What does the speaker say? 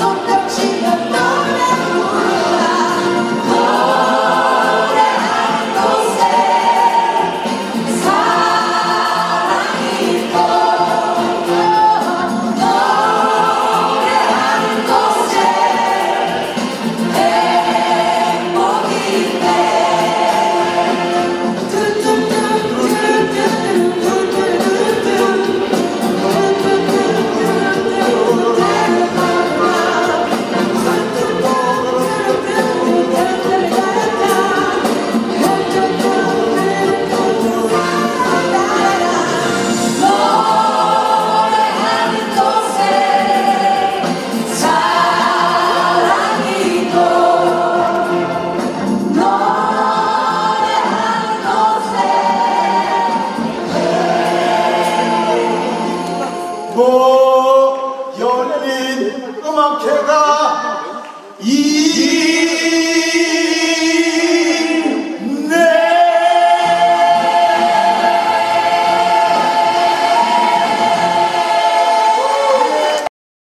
someday. 조그맣게 가. 이